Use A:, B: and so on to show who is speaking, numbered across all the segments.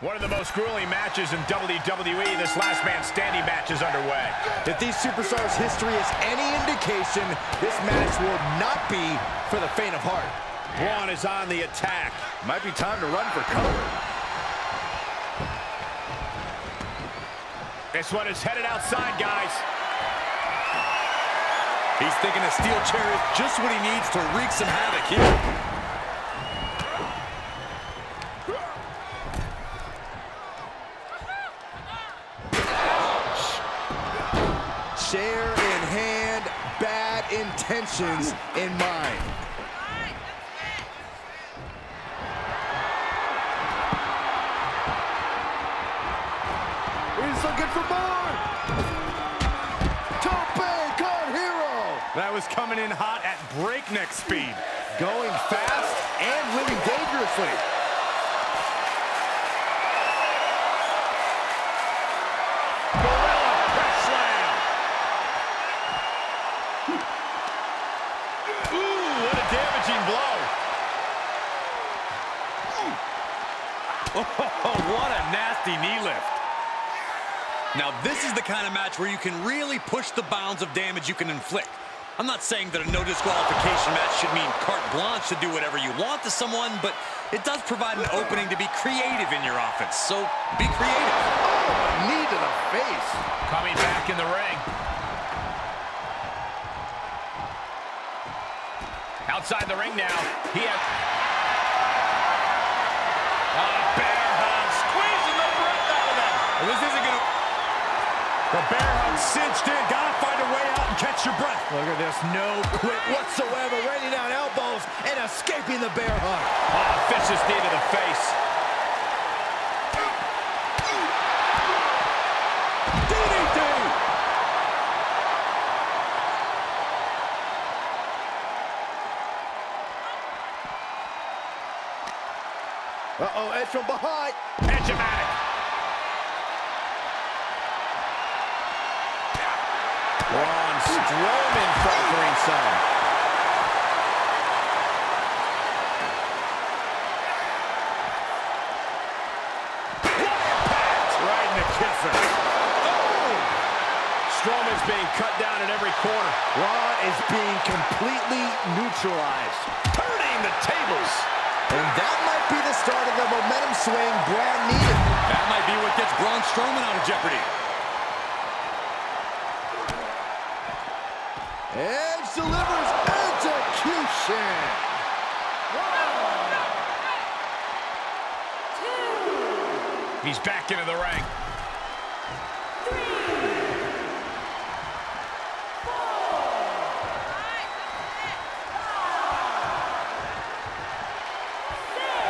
A: One of the most grueling matches in WWE. This last man standing match is underway.
B: If these superstars' history is any indication, this match will not be for the faint of heart.
A: Braun is on the attack.
B: Might be time to run for cover.
A: This one is headed outside, guys.
B: He's thinking a steel chair is just what he needs to wreak some havoc here. Intentions in mind. He's looking for more. Tope con hilo.
A: That was coming in hot at breakneck speed.
B: Going fast and living dangerously.
C: Now, this is the kind of match where you can really push the bounds of damage you can inflict. I'm not saying that a no disqualification match should mean carte blanche to do whatever you want to someone, but it does provide an opening to be creative in your offense. So be creative.
B: Oh, knee to the face.
A: Coming back in the ring. Outside the ring now. He has... Ah, bear hug. Squeezing the breath out of them.
C: This isn't going to...
A: The bear hug cinched in. Gotta find a way out and catch your breath.
B: Look at this, no quit whatsoever, raining down elbows and escaping the bear hug.
A: Oh, vicious knee to the face.
B: Uh-oh, Edge from behind.
A: Braun Strowman faltering some. Right in the kisser. Oh! Strowman's being cut down at every corner.
B: Braun is being completely neutralized.
A: Turning the tables.
B: And that might be the start of the momentum swing Braun needed.
C: That might be what gets Braun Strowman out of jeopardy.
B: Edge delivers Edgecution.
A: He's back into the ring.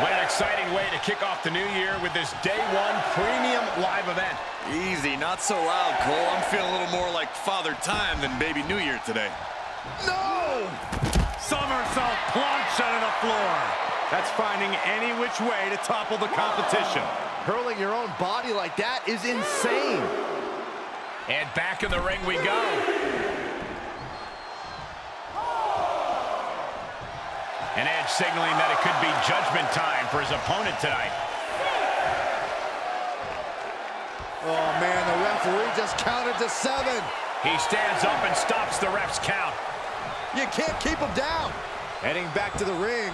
A: What an exciting way to kick off the new year with this day one premium live event.
C: Easy, not so loud, Cole. I'm feeling a little more like Father Time than Baby New Year today.
B: No!
A: Somersault plunge onto the floor. That's finding any which way to topple the competition.
B: Hurling your own body like that is insane.
A: And back in the ring we go. And Edge signaling that it could be judgment time for his opponent tonight.
B: Oh, man, the referee just counted to seven.
A: He stands up and stops the ref's count.
B: You can't keep him down. Heading back to the ring.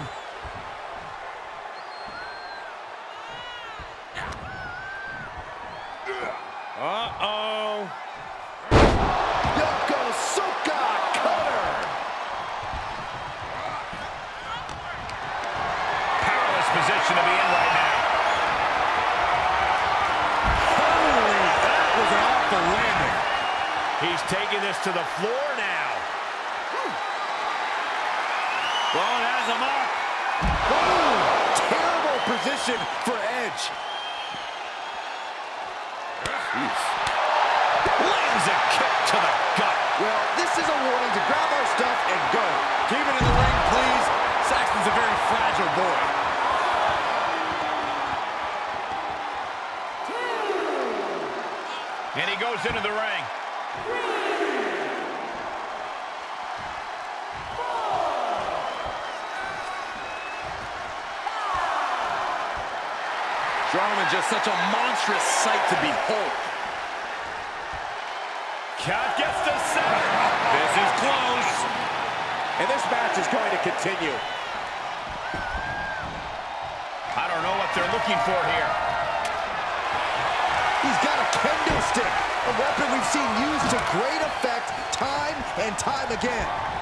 A: Taking this to the floor now. Braun has him up.
B: Boom! Terrible position for Edge.
A: Lands a kick to the gut.
B: Well, this is a warning to grab our stuff and go.
C: Keep it in the ring, please. Saxton's a very fragile boy.
A: And he goes into the ring.
C: Strowman just such a monstrous sight to behold.
A: Count gets to seven.
C: This is close.
B: And this match is going to continue.
A: I don't know what they're looking for here.
B: He's got a kendo stick, a weapon we've seen used to great effect time and time again.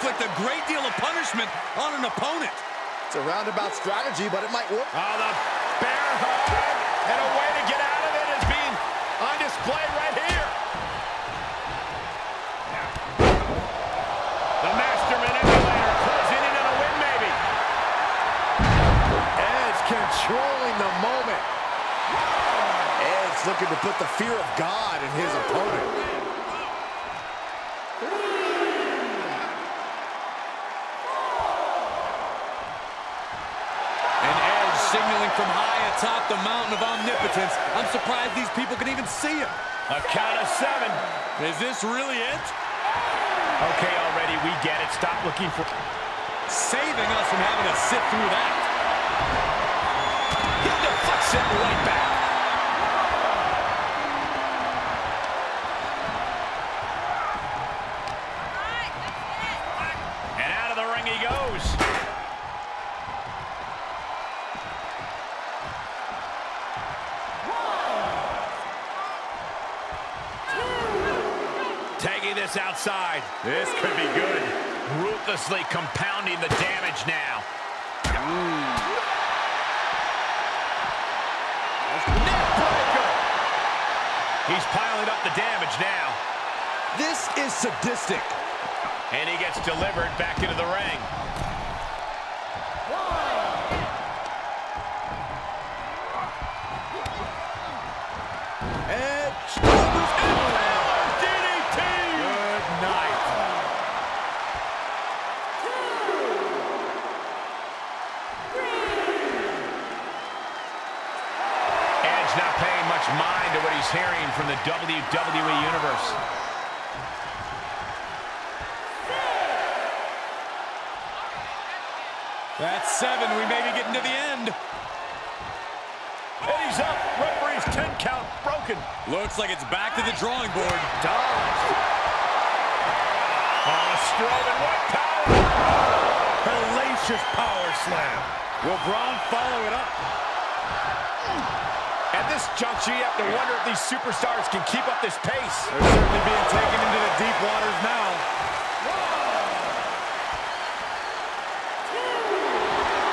C: Inflict a great deal of punishment on an opponent.
B: It's a roundabout strategy, but it might work.
A: Oh, the bear hug. And a way to get out of it is being on display right here. The master manipulator closing in on a win, maybe.
B: Edge controlling the moment. Edge looking to put the fear of God in his opponent.
C: Signaling from high atop the mountain of omnipotence. I'm surprised these people can even see him.
A: A count of seven.
C: Is this really it?
A: Okay, already, we get it. Stop looking for...
C: Saving us from having to sit through that.
A: He deflects it right back. This outside. This could be good. Ruthlessly compounding the damage now. He's piling up the damage now.
B: This is sadistic.
A: And he gets delivered back into the ring. Mind to what he's hearing from the WWE Universe.
C: That's seven. We may be getting to the end.
A: And he's up. Referee's 10 count broken.
C: Looks like it's back to the drawing board.
A: Dodged. Oh, Strowman, what power! Hellacious power slam. Will Braun follow it up? This juncture, you have to wonder if these superstars can keep up this pace. They're certainly being taken into the deep waters now.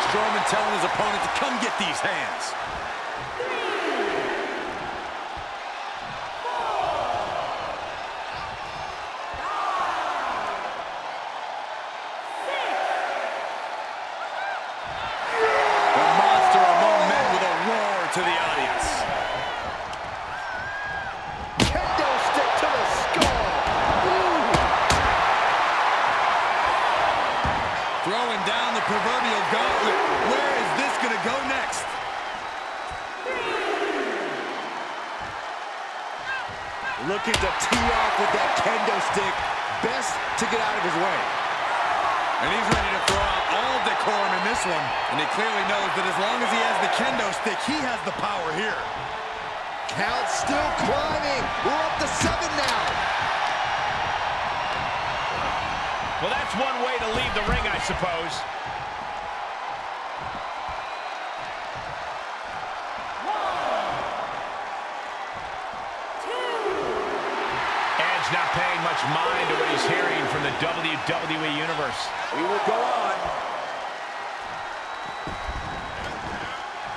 C: Strowman telling his opponent to come get these hands.
B: Looking to tee off with that kendo stick. Best to get out of his way.
C: And he's ready to throw out all decorum in this one. And he clearly knows that as long as he has the kendo stick, he has the power here.
B: Count still climbing. We're up to seven now.
A: Well, that's one way to leave the ring, I suppose. WWE Universe.
B: We will go on.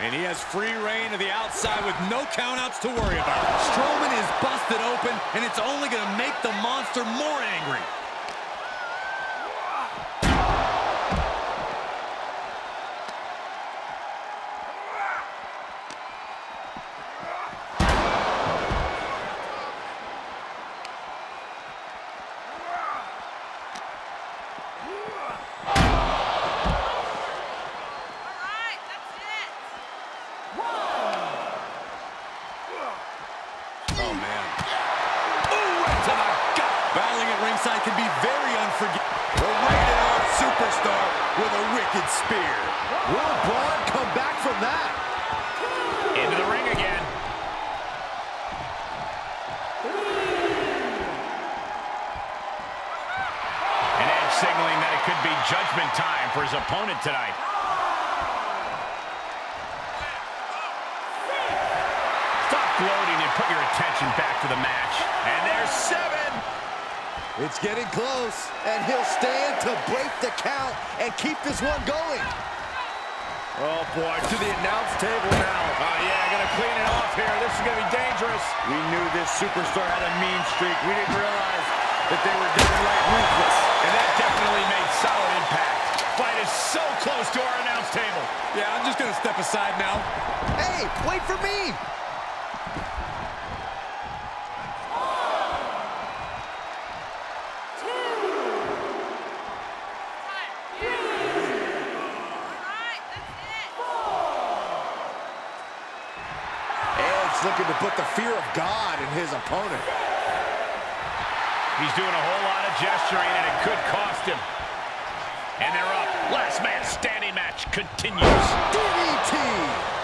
C: And he has free reign to the outside with no countouts to worry about. Strowman is busted open, and it's only going to make the monster more angry. At ringside can be very unforgiving.
B: The rated R superstar with a wicked spear. Will Braun come back from that?
A: Into the ring again. And Edge signaling that it could be judgment time for his opponent tonight. Stop gloating and put your attention back to the match. And there's seven.
B: It's getting close, and he'll stand to break the count and keep this one going. Oh, boy, to the announce table now.
A: Oh, yeah, gonna clean it off here. This is gonna be dangerous. We knew this superstar had a mean streak. We didn't realize that they were downright ruthless. And that definitely made solid impact. Fight is so close to our announce table.
C: Yeah, I'm just going to step aside now.
B: Hey, wait for me.
A: He's doing a whole lot of gesturing, and it could cost him. And they're up. Last man standing match continues.
B: DDT.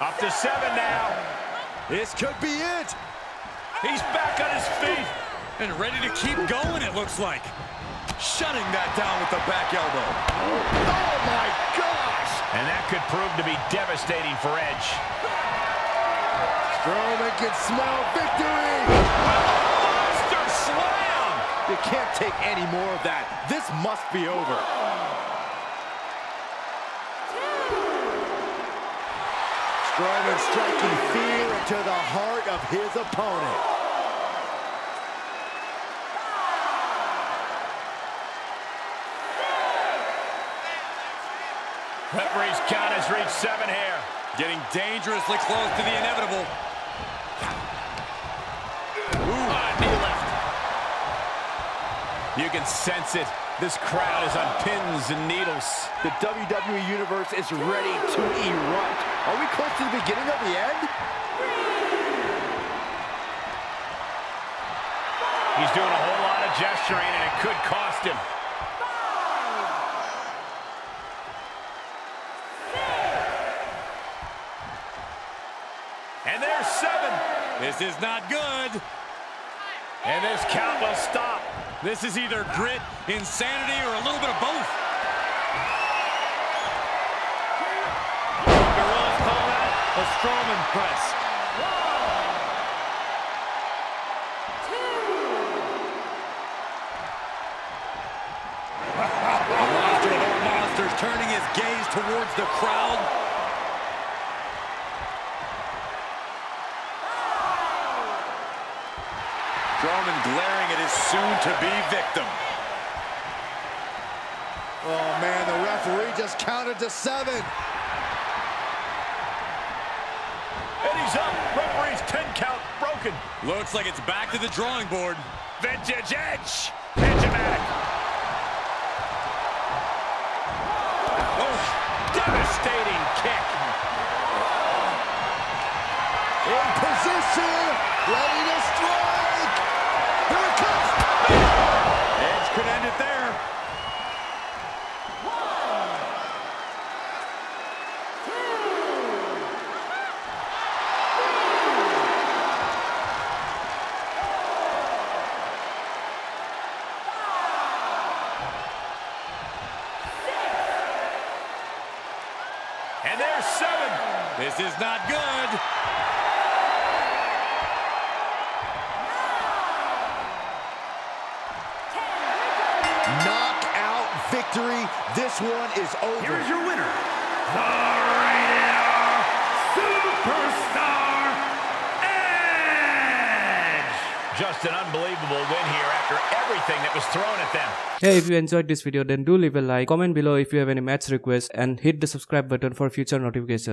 A: Up to seven now.
B: This could be it.
A: He's back on his feet.
C: And ready to keep going, it looks like. Shutting that down with the back elbow.
B: Oh, my gosh.
A: And that could prove to be devastating for Edge.
B: Strowman can smell victory.
A: Monster slam!
B: You can't take any more of that. This must be over. Strowman striking fear into the heart of his opponent.
A: Referee's count has reached seven here.
C: Getting dangerously close to the inevitable.
A: Ooh, knee lift. You can sense it. This crowd is on pins and needles.
B: The WWE Universe is ready to erupt. Are we close to the beginning of the end?
A: He's doing a whole lot of gesturing, and it could cost him. And there's seven.
C: This is not good.
A: And this count will stop.
C: This is either grit, insanity, or a little bit of both.
A: Gorillas call that a Strowman press.
C: A monster monsters turning his gaze towards the crowd. Strowman glaring at his soon-to-be victim.
B: Oh, man, the referee just counted to seven.
A: And he's up. Referee's 10 count broken.
C: Looks like it's back to the drawing board.
A: Vintage Edge. Benjamin. Oh, devastating kick.
B: In position, ready to strike.
A: Was thrown at them.
D: Hey, if you enjoyed this video, then do leave a like, comment below if you have any match requests, and hit the subscribe button for future notification.